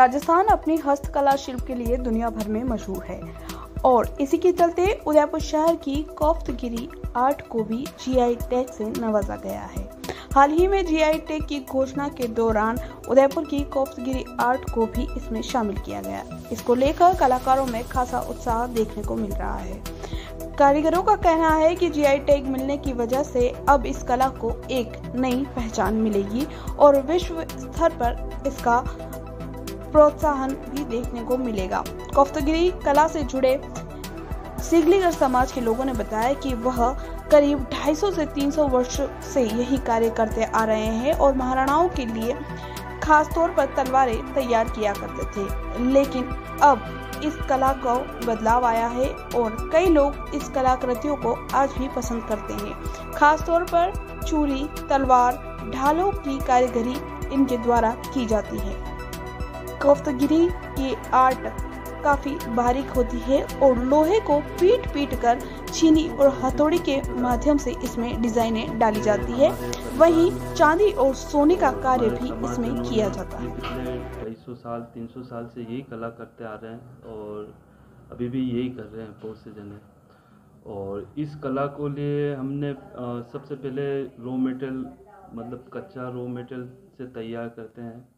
राजस्थान अपनी हस्तकला शिल्प के लिए दुनिया भर में मशहूर है। और इसी के चलते उदयपुर शहर की कोफ्तगिरी आर्ट को भी जीआई टैग से नवाजा गया है। हाल ही में जीआई टैग की घोषणा के दौरान उदयपुर की कोफ्तगिरी आर्ट को भी इसमें शामिल किया गया। इसको लेकर कलाकारों में खासा उत्साह देखने को मिल रहा है। कारीगरों का कहना है कि जीआई टैग मिलने की वजह से अब इस कला को एक नई पहचान मिलेगी और विश्व स्तर पर इसका प्रोत्साहन भी देखने को मिलेगा। कोफ्तगिरी कला से जुड़े सिगलीगर समाज के लोगों ने बताया कि वह करीब 250 से 300 वर्ष से यही कार्य करते आ रहे हैं और महाराणाओं के लिए खास तौर पर तलवारें तैयार किया करते थे। लेकिन अब इस कला को बदलाव आया है और कई लोग इस कलाकृतियों को आज भी पसंद करते हैं। खास तौर पर चूरी तलवार, ढालों की कारीगरी इनके द्वारा की जाती है। कोफ्तगिरी की आर्ट काफ़ी बारीक होती है और लोहे को पीट पीट कर छीनी और हथौड़ी के माध्यम से इसमें डिजाइनें डाली जाती है। वहीं चांदी और सोने का कार्य भी इसमें किया जाता है। पिछले सौ साल, तीन सौ साल से यही कला करते आ रहे हैं और अभी भी यही कर रहे हैं बहुत से जने। और इस कला को लिए हमने सबसे पहले रॉ मटेरियल मतलब कच्चा रॉ मटेरियल से तैयार करते हैं।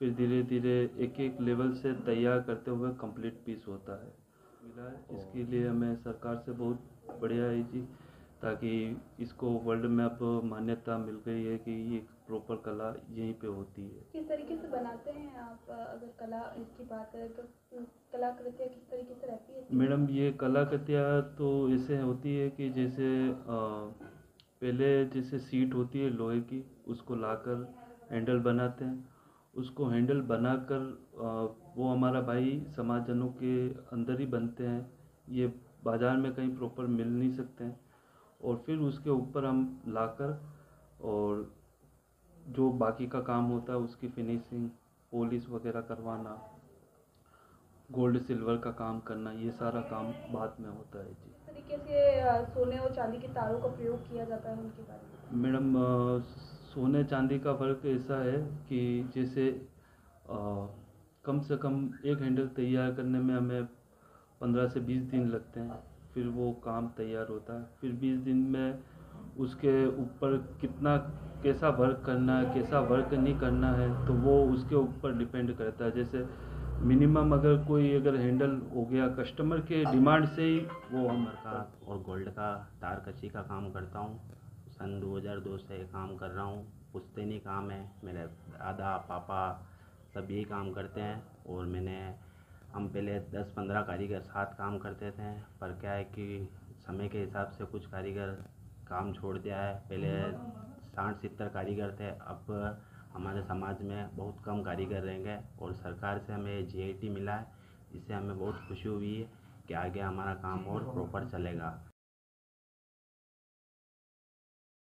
फिर धीरे धीरे एक एक लेवल से तैयार करते हुए कंप्लीट पीस होता है। मिला है। इसके लिए हमें सरकार से बहुत बढ़िया है जी ताकि इसको वर्ल्ड में अब मान्यता मिल गई है कि ये प्रॉपर कला यहीं पे होती है। किस तरीके से बनाते हैं आप अगर कला की बात करें तो कलाकृतियाँ किस तरीके से रहती है मैडम ये कलाकृतियाँ तो ऐसे होती है कि जैसे अ, पहले जैसे सीट होती है लोहे की उसको लाकर हैंडल बनाते हैं। उसको हैंडल बनाकर वो हमारा भाई समाजजनों के अंदर ही बनते हैं। ये बाज़ार में कहीं प्रॉपर मिल नहीं सकते हैं। और फिर उसके ऊपर हम लाकर और जो बाकी का काम होता है उसकी फिनिशिंग पॉलिश वगैरह करवाना गोल्ड सिल्वर का काम करना ये सारा काम बाद में होता है जी। तरीके से सोने और चांदी के तारों का प्रयोग किया जाता है उनके बारे में? मैडम सोने चांदी का फ़र्क ऐसा है कि जैसे कम से कम एक हैंडल तैयार करने में हमें पंद्रह से बीस दिन लगते हैं, फिर वो काम तैयार होता है। फिर बीस दिन में उसके ऊपर कितना, कैसा वर्क करना है, कैसा वर्क नहीं करना है तो वो उसके ऊपर डिपेंड करता है। जैसे मिनिमम अगर कोई अगर हैंडल हो गया कस्टमर के डिमांड से ही वो हम का और गोल्ड का, तार कच्ची का काम करता हूँ। सन 2002 से काम कर रहा हूँ। पुश्तैनी काम है, मेरे दादा, पापा सब यही काम करते हैं और मैंने, हम पहले 10-15 कारीगर साथ काम करते थे, पर क्या है कि समय के हिसाब से कुछ कारीगर काम छोड़ दिया है। पहले साठ सत्तर कारीगर थे, अब हमारे समाज में बहुत कम कारीगर रहेंगे और सरकार से हमें जीआईटी मिला है जिससे हमें बहुत खुशी हुई है कि आगे हमारा काम और प्रॉपर चलेगा।